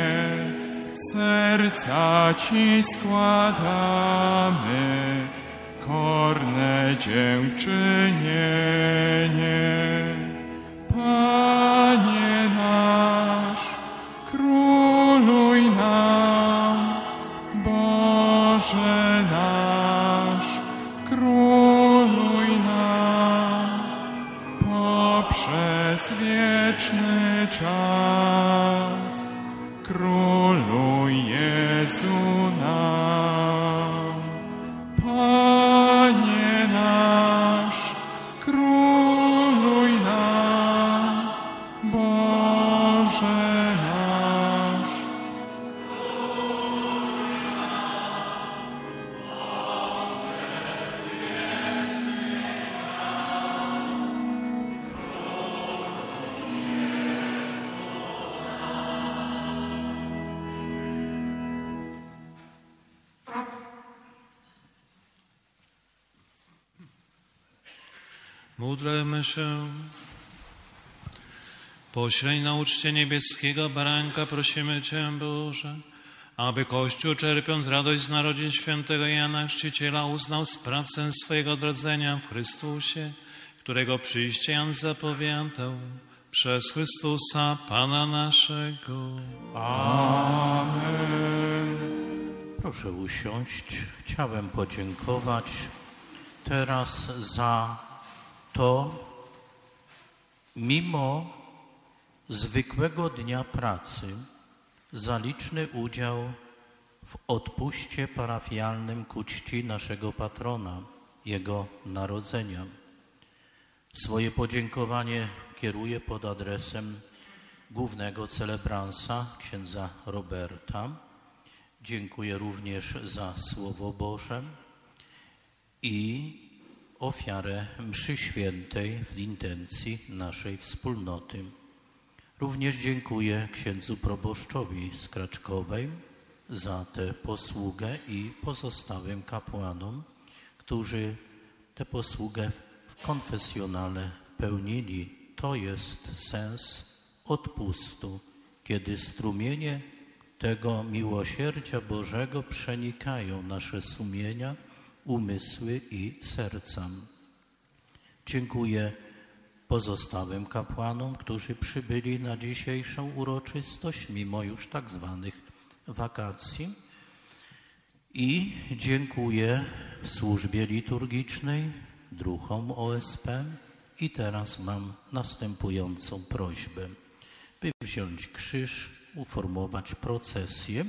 S2: Serca Ci składamy, korne dziękczynienie. Panie nasz, wieczny
S1: Módlmy się. Poślej na uczcie niebieskiego baranka, prosimy Cię, Boże, aby Kościół, czerpiąc radość z narodzin świętego Jana Chrzciciela, uznał sprawcę swojego odrodzenia w Chrystusie, którego przyjście Jan zapowiadał przez Chrystusa, Pana naszego.
S8: Proszę usiąść. Chciałem podziękować teraz za to, mimo zwykłego dnia pracy, za liczny udział w odpuście parafialnym ku czci naszego patrona, jego narodzenia. Swoje podziękowanie kieruję pod adresem głównego celebransa, księdza Roberta. Dziękuję również za Słowo Boże i ofiarę mszy świętej w intencji naszej wspólnoty. Również dziękuję księdzu proboszczowi z Kraczkowej za tę posługę i pozostałym kapłanom, którzy tę posługę w konfesjonale pełnili. To jest sens odpustu, kiedy strumienie tego miłosierdzia Bożego przenikają nasze sumienia, umysły i serca. Dziękuję pozostałym kapłanom, którzy przybyli na dzisiejszą uroczystość, mimo już tak zwanych wakacji. I dziękuję służbie liturgicznej, druhom OSP. I teraz mam następującą prośbę, by wziąć krzyż, uformować procesję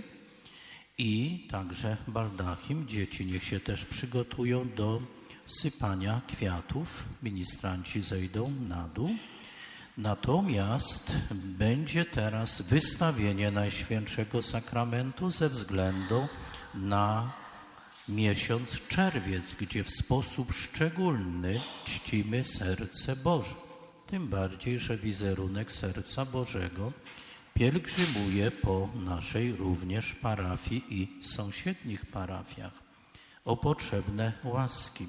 S8: i także baldachim. Dzieci niech się też przygotują do sypania kwiatów. Ministranci zejdą na dół. Natomiast będzie teraz wystawienie Najświętszego Sakramentu ze względu na miesiąc czerwiec, gdzie w sposób szczególny czcimy serce Boże. Tym bardziej, że wizerunek serca Bożego pielgrzymuje po naszej również parafii i sąsiednich parafiach o potrzebne łaski.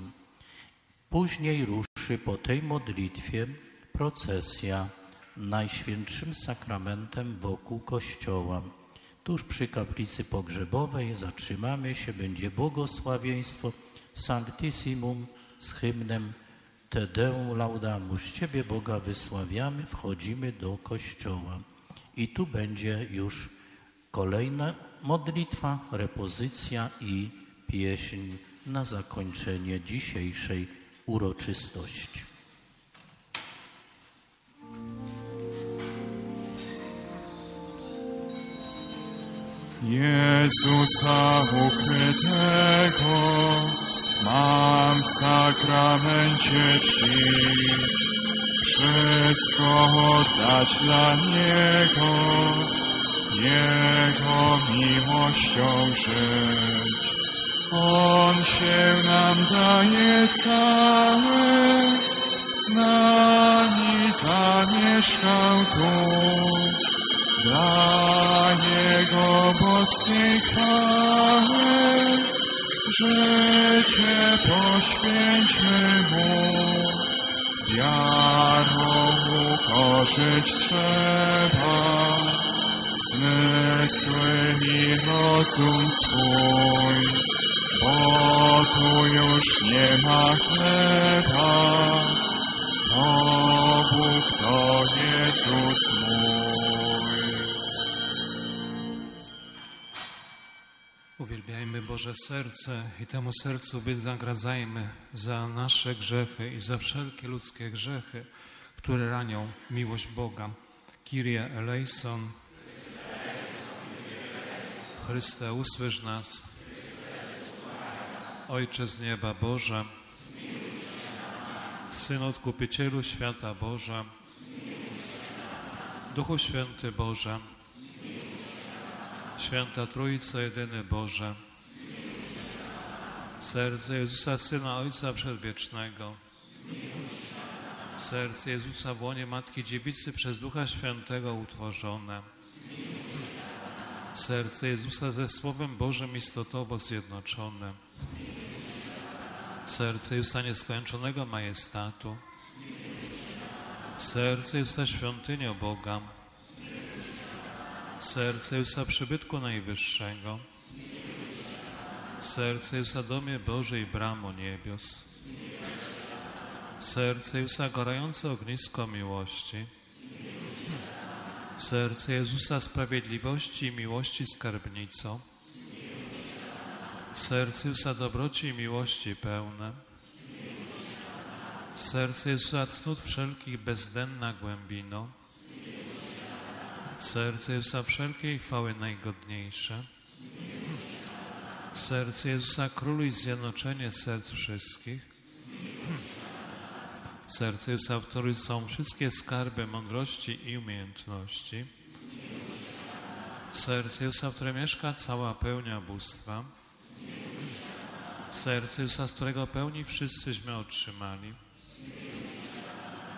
S8: Później ruszy po tej modlitwie procesja Najświętszym Sakramentem wokół Kościoła. Tuż przy kaplicy pogrzebowej zatrzymamy się, będzie błogosławieństwo Sanctissimum z hymnem Te Deum Laudamus. Ciebie Boga wysławiamy, wchodzimy do kościoła. I tu będzie już kolejna modlitwa, repozycja i pieśń na zakończenie dzisiejszej uroczystości.
S2: Jezusa ukrytego mam w sakramencie czcić, wszystko oddać dla Niego, Jego miłością żyć. On się nam daje cały, z nami zamieszkał tu. Dla Jego boskiej chwały życie poświęćmy Mu. Wiarą ukorzyć trzeba, zmysły i rozum swój, bo tu już nie ma chleba, to Bóg, to Jezus mój.
S1: Uwielbiajmy Boże serce i temu sercu wynagradzajmy za nasze grzechy i za wszelkie ludzkie grzechy, które ranią miłość Boga. Kyrie eleison. Chryste, usłysz nas. Ojcze z nieba Boże, Syn Odkupicielu świata Boże, Duchu Święty Boże, Święta Trójco, jedyny Boże, serce Jezusa, Syna Ojca Przedwiecznego, serce Jezusa w łonie Matki Dziewicy przez Ducha Świętego utworzone, serce Jezusa ze Słowem Bożym istotowo zjednoczone, serce Jezusa nieskończonego majestatu, serce Jezusa świątynią Boga, serce Jezusa przybytku najwyższego, serce Jezusa domie Bożej bramo niebios, serce Jezusa gorące ognisko miłości, serce Jezusa sprawiedliwości i miłości skarbnico, serce Jezusa dobroci i miłości pełne, serce Jezusa cnót wszelkich bezdenna głębino, serce Jezusa wszelkiej chwały najgodniejsze, serce Jezusa królu i zjednoczenie serc wszystkich, serce Jezusa, w którym są wszystkie skarby mądrości i umiejętności, serce Jezusa, w którym mieszka cała pełnia bóstwa, serce Jezusa, z którego pełni wszyscyśmy otrzymali,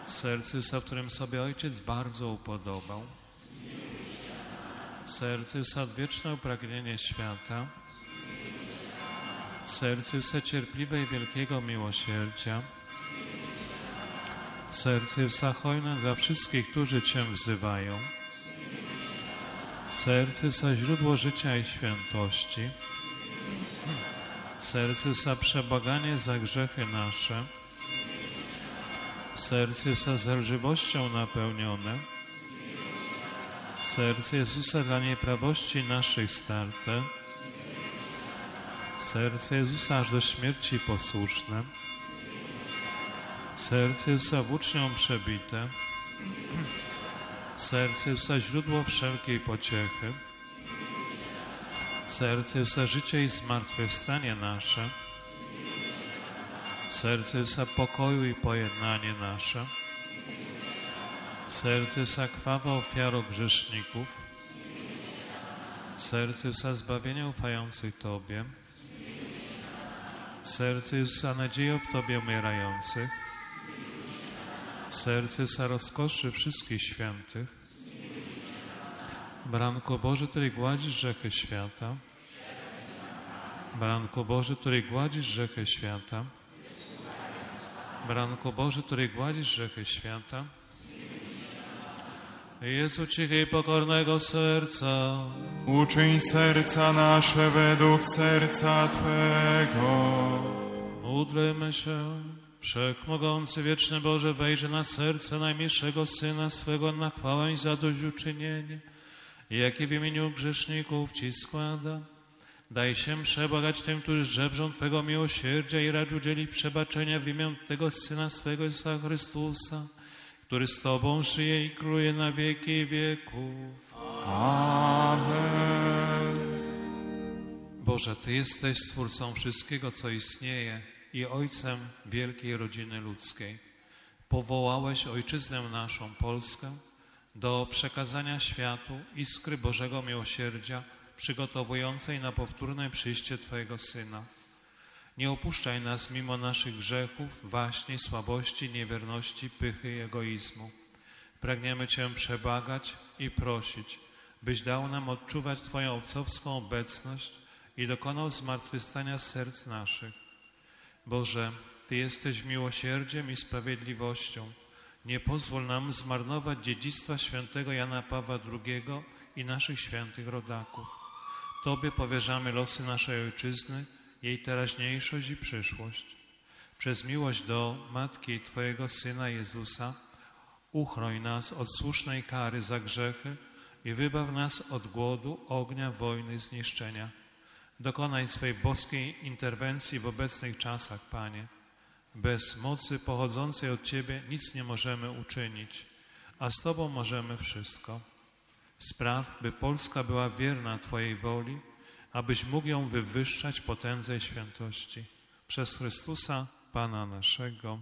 S1: serce Jezusa, w którym sobie Ojciec bardzo upodobał, serce Jezusa, odwieczne upragnienie świata, serce Jezusa, cierpliwe i wielkiego miłosierdzia, serce Jezusa, hojne dla wszystkich, którzy Cię wzywają, serce Jezusa, źródło życia i świętości, serce Jezusa, przebaganie za grzechy nasze, serce Jezusa, zelżywością napełnione, serce Jezusa dla nieprawości naszych starte, serce Jezusa aż do śmierci posłuszne, serce Jezusa włócznią przebite, serce Jezusa źródło wszelkiej pociechy, serce Jezusa życie i zmartwychwstanie nasze, serce Jezusa pokoju i pojednanie nasze, serce Jezusa krwawa ofiaro grzeszników, serce Jezusa zbawienia ufających Tobie, serce Jezusa nadzieją w Tobie umierających, serce Jezusa rozkoszy wszystkich świętych, Branko Boży, który gładzisz grzechy świata, Branko Boży, który gładzisz grzechy świata, Branko Boży, który gładzisz grzechy świata, Jezu cichy pokornego serca,
S2: Uczyń serca nasze według serca Twego.
S1: módlmy się. Wszechmogący, wieczny Boże, wejrze na serce najmilszego Syna swego na chwałę i zadośćuczynienie, jakie w imieniu grzeszników Ci składa. Daj się przebłagać tym, którzy żebrzą Twego miłosierdzia i racz udzielić przebaczenia w imię tego Syna swego Jezusa Chrystusa, który z Tobą żyje i króluje na wieki wieków.
S2: Amen.
S1: Boże, Ty jesteś Stwórcą wszystkiego, co istnieje i Ojcem wielkiej rodziny ludzkiej. Powołałeś Ojczyznę naszą, Polskę, do przekazania światu iskry Bożego Miłosierdzia, przygotowującej na powtórne przyjście Twojego Syna. Nie opuszczaj nas mimo naszych grzechów, waśni, słabości, niewierności, pychy i egoizmu. Pragniemy Cię przebagać i prosić, byś dał nam odczuwać Twoją ojcowską obecność i dokonał zmartwychwstania serc naszych. Boże, Ty jesteś miłosierdziem i sprawiedliwością. Nie pozwól nam zmarnować dziedzictwa świętego Jana Pawła II i naszych świętych rodaków. Tobie powierzamy losy naszej ojczyzny, jej teraźniejszość i przyszłość. Przez miłość do Matki Twojego Syna Jezusa uchroń nas od słusznej kary za grzechy i wybaw nas od głodu, ognia, wojny, zniszczenia. Dokonaj swej boskiej interwencji w obecnych czasach, Panie. Bez mocy pochodzącej od Ciebie nic nie możemy uczynić, a z Tobą możemy wszystko. Spraw, by Polska była wierna Twojej woli, abyś mógł ją wywyższać potędze świętości. Przez Chrystusa, Pana naszego.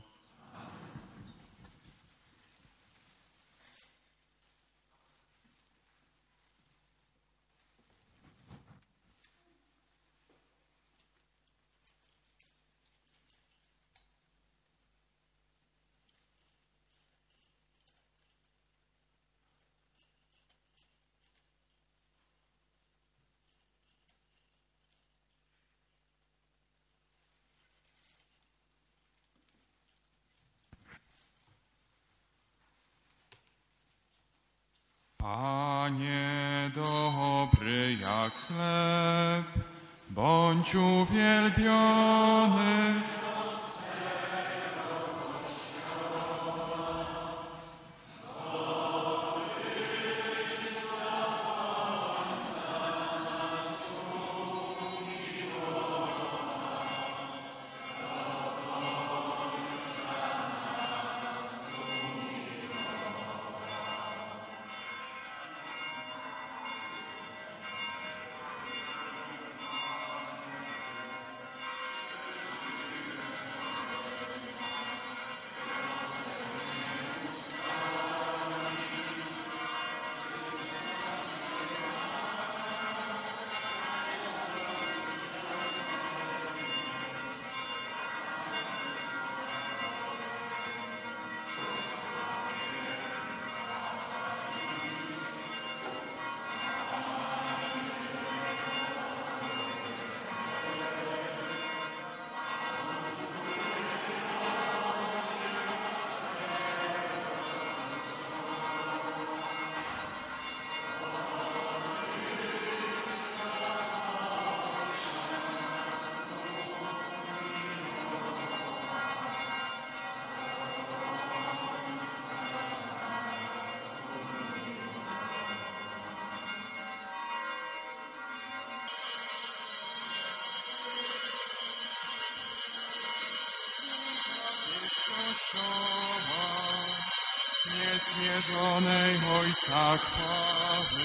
S2: Ojca chwały,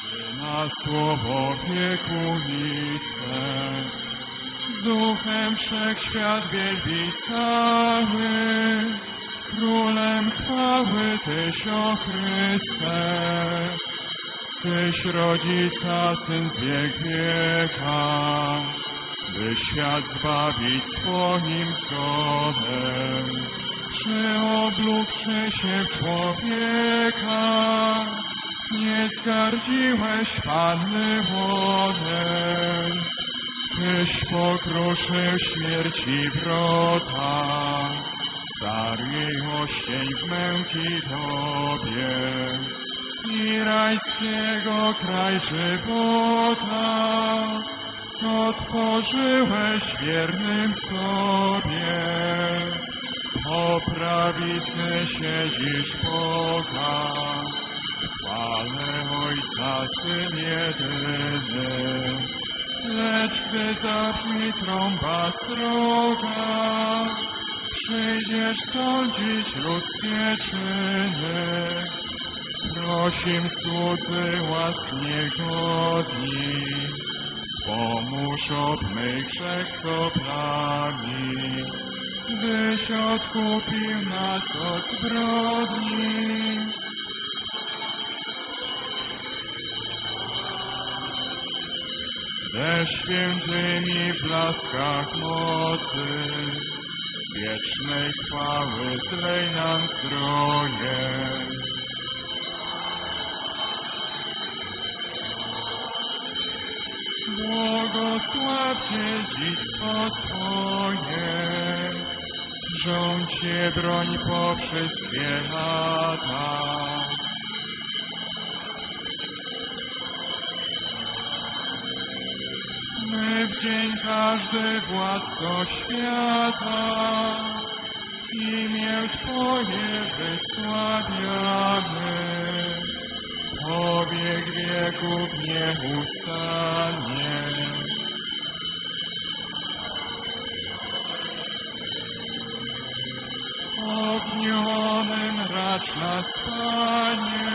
S2: Syna słowo wiekuiste, z duchem wszechświat wielbi cały, Królem chwały Tyś o Chryste, Tyś rodzica, Syn z wiek wieka, by świat zbawić swoim zgodem, przeoblókszy się w człowieka, nie zgardziłeś Panny młodej, Tyś pokruszył śmierci wrota, jej oścień w męki Tobie. I rajskiego kraj żywota. Otworzyłeś wiernym sobie. Po prawicy siedzisz Boga, chwale Ojca Syn jedyny. Lecz gdy zabrzmi trąba sroga, przyjdziesz sądzić ludzkie czyny. Prosim słudzy łask niegodni, wspomóż od mych grzech, co plami, byś odkupił nas od zbrodni. Ze świętymi w blaskach mocy, wiecznej chwały zlej nam zdroje. Błogosławcie dziedzictwo swoje, rządźcie broń po wszystkie lata. My w dzień każdy władco świata, imię Twoje wysławiamy. Po wiek wieków nieustannie. Ognionym racz nas, Panie,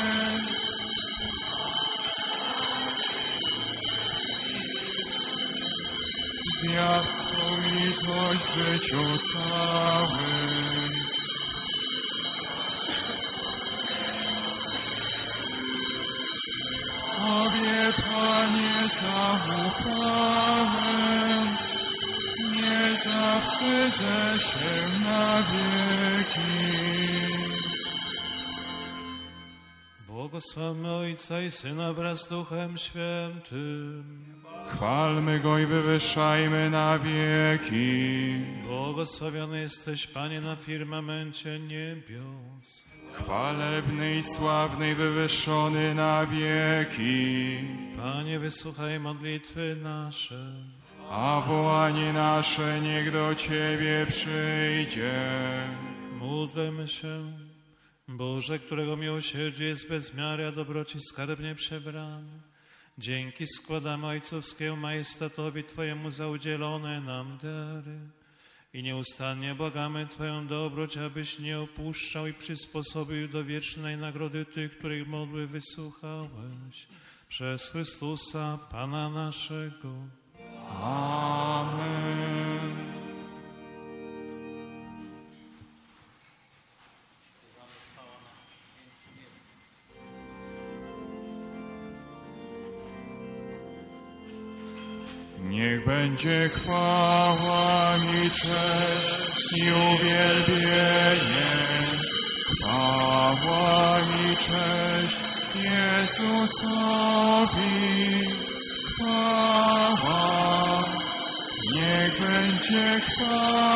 S2: swą litość w życiu całym. Tobie, Panie, zaufałem, nie zawstydzę
S1: Błogosławmy Ojca i Syna wraz z Duchem Świętym.
S2: Chwalmy Go i wywyższajmy na wieki.
S1: Błogosławiony jesteś, Panie, na firmamencie niebios.
S2: Chwalebny i sławny i wywyższony na wieki.
S1: Panie, wysłuchaj modlitwy nasze.
S2: A wołanie nasze niech do Ciebie przyjdzie.
S1: Módlmy się. Boże, którego miłosierdzie jest bez miary, a dobroci skarbnie przebrany. Dzięki składamy Ojcowskiemu Majestatowi Twojemu za udzielone nam dary. I nieustannie błagamy Twoją dobroć, abyś nie opuszczał i przysposobił do wiecznej nagrody tych, których modły wysłuchałeś. Przez Chrystusa, Pana naszego.
S2: Amen. Będzie chwała i cześć i uwielbienie. Chwała i cześć Jezusowi. Chwała, niech będzie chwała.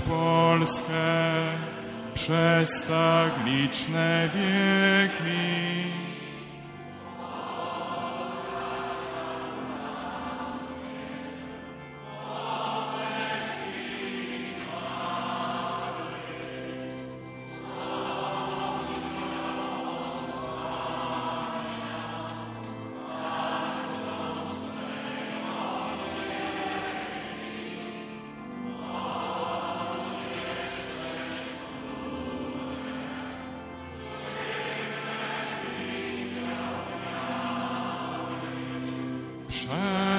S2: Polskę przez tak liczne wieki. Przed